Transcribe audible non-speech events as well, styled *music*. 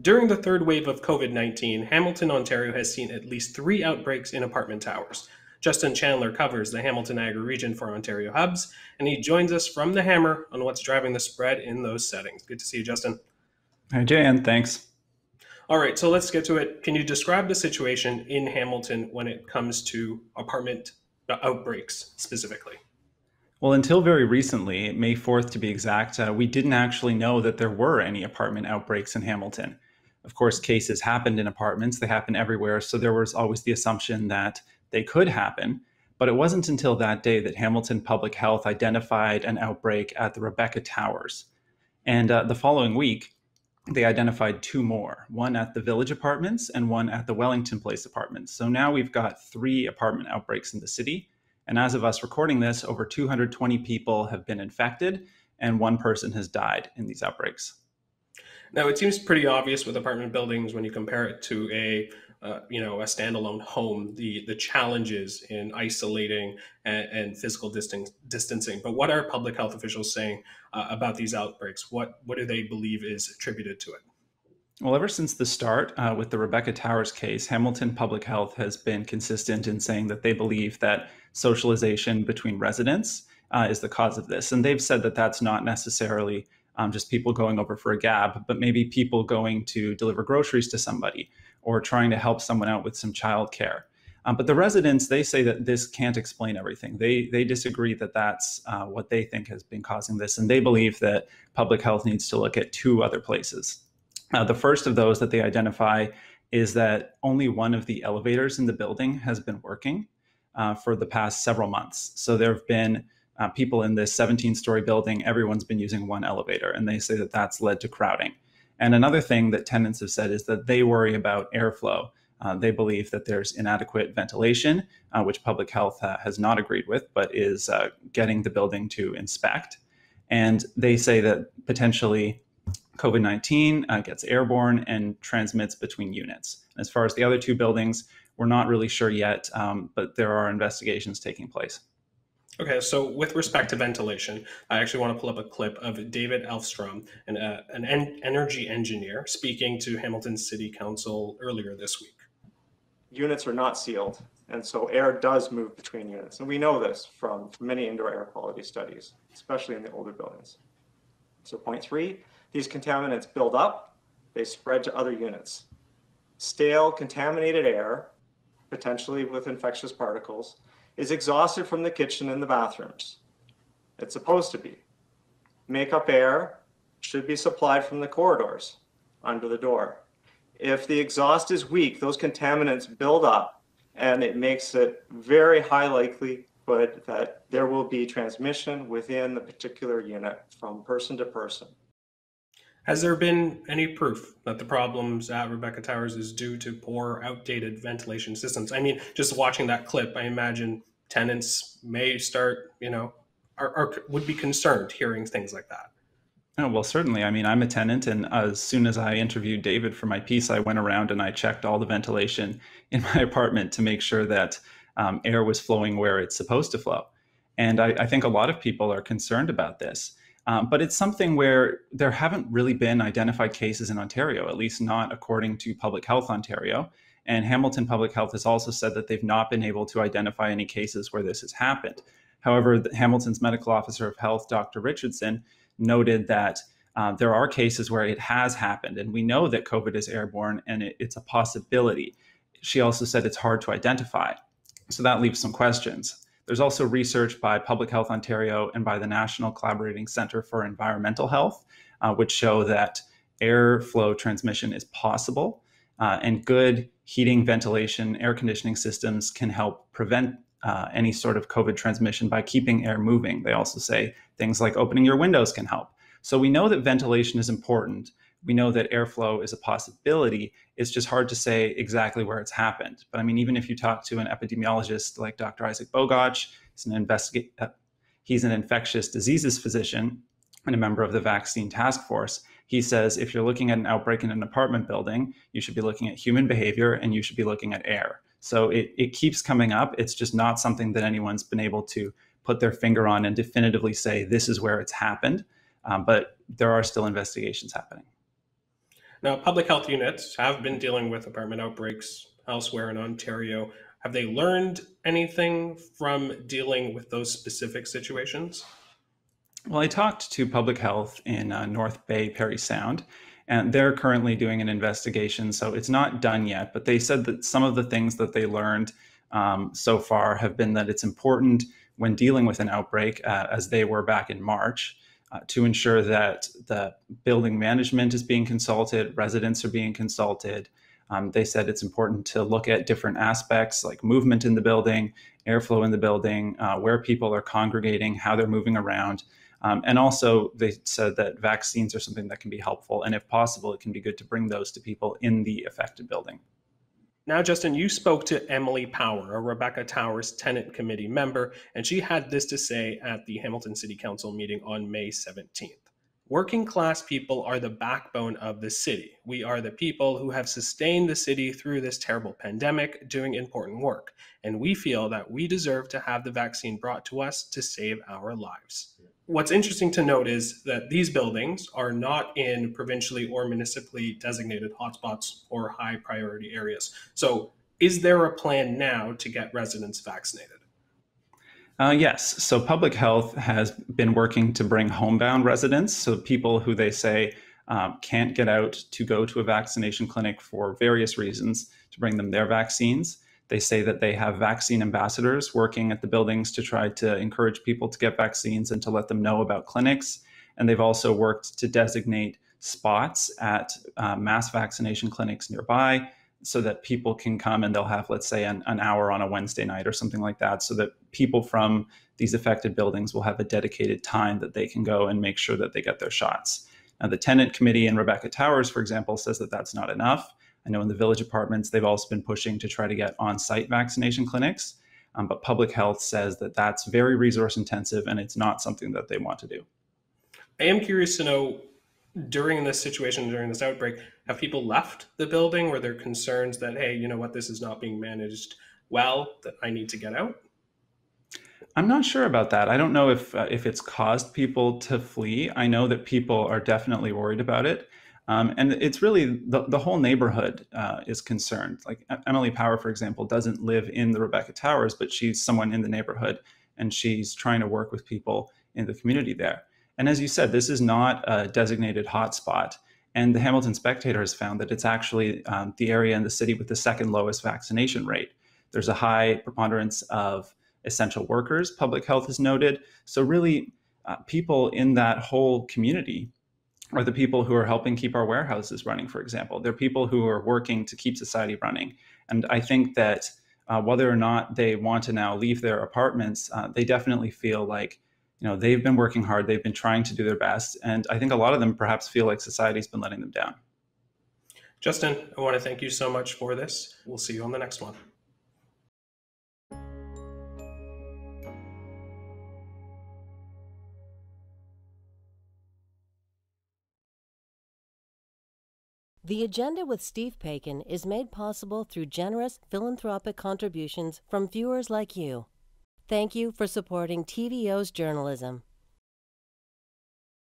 During the third wave of COVID 19, Hamilton, Ontario has seen at least three outbreaks in apartment towers. Justin Chandler covers the Hamilton Niagara region for Ontario Hubs, and he joins us from the Hammer on what's driving the spread in those settings. Good to see you, Justin. Hi, Jan. Thanks. All right, so let's get to it. Can you describe the situation in Hamilton when it comes to apartment outbreaks specifically? Well, until very recently, May 4th to be exact, uh, we didn't actually know that there were any apartment outbreaks in Hamilton. Of course, cases happened in apartments, they happen everywhere. So there was always the assumption that they could happen. But it wasn't until that day that Hamilton Public Health identified an outbreak at the Rebecca Towers. And uh, the following week, they identified two more one at the Village Apartments and one at the Wellington Place Apartments. So now we've got three apartment outbreaks in the city. And as of us recording this, over 220 people have been infected and one person has died in these outbreaks. Now, it seems pretty obvious with apartment buildings when you compare it to a uh, you know a standalone home the the challenges in isolating and, and physical distance, distancing. But what are public health officials saying uh, about these outbreaks? What what do they believe is attributed to it? Well ever since the start uh, with the rebecca towers case hamilton public health has been consistent in saying that they believe that socialization between residents uh, is the cause of this. And they've said that that's not necessarily um, just people going over for a gab, but maybe people going to deliver groceries to somebody or trying to help someone out with some childcare. Um, but the residents, they say that this can't explain everything. They they disagree that that's uh, what they think has been causing this, and they believe that public health needs to look at two other places. Uh, the first of those that they identify is that only one of the elevators in the building has been working uh, for the past several months. So there have been uh, people in this 17 story building, everyone's been using one elevator, and they say that that's led to crowding. And another thing that tenants have said is that they worry about airflow. Uh, they believe that there's inadequate ventilation, uh, which public health uh, has not agreed with, but is uh, getting the building to inspect. And they say that potentially COVID 19 uh, gets airborne and transmits between units. As far as the other two buildings, we're not really sure yet, um, but there are investigations taking place. Okay, so with respect to ventilation, I actually want to pull up a clip of David Elfstrom, an, uh, an en- energy engineer, speaking to Hamilton City Council earlier this week. Units are not sealed, and so air does move between units. And we know this from many indoor air quality studies, especially in the older buildings. So, point three these contaminants build up, they spread to other units. Stale, contaminated air, potentially with infectious particles, is exhausted from the kitchen and the bathrooms. It's supposed to be. Makeup air should be supplied from the corridors under the door. If the exhaust is weak, those contaminants build up and it makes it very high likelihood that there will be transmission within the particular unit from person to person. Has there been any proof that the problems at Rebecca Towers is due to poor, outdated ventilation systems? I mean, just watching that clip, I imagine tenants may start, you know, are, are would be concerned hearing things like that. Oh, well, certainly. I mean, I'm a tenant, and as soon as I interviewed David for my piece, I went around and I checked all the ventilation in my *laughs* apartment to make sure that um, air was flowing where it's supposed to flow. And I, I think a lot of people are concerned about this. Um, but it's something where there haven't really been identified cases in Ontario, at least not according to Public Health Ontario. And Hamilton Public Health has also said that they've not been able to identify any cases where this has happened. However, Hamilton's medical officer of health, Dr. Richardson, noted that uh, there are cases where it has happened, and we know that COVID is airborne and it, it's a possibility. She also said it's hard to identify. So that leaves some questions. There's also research by Public Health Ontario and by the National Collaborating Center for Environmental Health, uh, which show that airflow transmission is possible uh, and good heating, ventilation, air conditioning systems can help prevent uh, any sort of COVID transmission by keeping air moving. They also say things like opening your windows can help. So we know that ventilation is important. We know that airflow is a possibility. It's just hard to say exactly where it's happened. But I mean, even if you talk to an epidemiologist like Dr. Isaac Bogoch, he's an, investiga- uh, he's an infectious diseases physician and a member of the vaccine task force. He says if you're looking at an outbreak in an apartment building, you should be looking at human behavior and you should be looking at air. So it, it keeps coming up. It's just not something that anyone's been able to put their finger on and definitively say this is where it's happened. Um, but there are still investigations happening. Now, public health units have been dealing with apartment outbreaks elsewhere in Ontario. Have they learned anything from dealing with those specific situations? Well, I talked to public health in uh, North Bay, Parry Sound, and they're currently doing an investigation. So it's not done yet, but they said that some of the things that they learned um, so far have been that it's important when dealing with an outbreak, uh, as they were back in March, uh, to ensure that the building management is being consulted, residents are being consulted, um, they said it's important to look at different aspects like movement in the building, airflow in the building, uh, where people are congregating, how they're moving around. Um, and also, they said that vaccines are something that can be helpful. And if possible, it can be good to bring those to people in the affected building. Now, Justin, you spoke to Emily Power, a Rebecca Towers tenant committee member, and she had this to say at the Hamilton City Council meeting on May 17th. Working class people are the backbone of the city. We are the people who have sustained the city through this terrible pandemic, doing important work. And we feel that we deserve to have the vaccine brought to us to save our lives. What's interesting to note is that these buildings are not in provincially or municipally designated hotspots or high priority areas. So, is there a plan now to get residents vaccinated? Uh, yes. So public health has been working to bring homebound residents, so people who they say um, can't get out to go to a vaccination clinic for various reasons, to bring them their vaccines. They say that they have vaccine ambassadors working at the buildings to try to encourage people to get vaccines and to let them know about clinics. And they've also worked to designate spots at uh, mass vaccination clinics nearby so that people can come and they'll have, let's say, an, an hour on a Wednesday night or something like that, so that people from these affected buildings will have a dedicated time that they can go and make sure that they get their shots. Now, the tenant committee in Rebecca Towers, for example, says that that's not enough. I know in the village apartments, they've also been pushing to try to get on site vaccination clinics. Um, but public health says that that's very resource intensive and it's not something that they want to do. I am curious to know during this situation, during this outbreak, have people left the building? Were there concerns that, hey, you know what, this is not being managed well, that I need to get out? I'm not sure about that. I don't know if uh, if it's caused people to flee. I know that people are definitely worried about it, um, and it's really the, the whole neighborhood uh, is concerned. Like Emily Power, for example, doesn't live in the Rebecca Towers, but she's someone in the neighborhood, and she's trying to work with people in the community there. And as you said, this is not a designated hotspot. And the Hamilton Spectator has found that it's actually um, the area in the city with the second lowest vaccination rate. There's a high preponderance of essential workers, public health has noted. So, really, uh, people in that whole community are the people who are helping keep our warehouses running, for example. They're people who are working to keep society running. And I think that uh, whether or not they want to now leave their apartments, uh, they definitely feel like you know they've been working hard they've been trying to do their best and i think a lot of them perhaps feel like society's been letting them down justin i want to thank you so much for this we'll see you on the next one The Agenda with Steve Paikin is made possible through generous philanthropic contributions from viewers like you. Thank you for supporting TVO's journalism.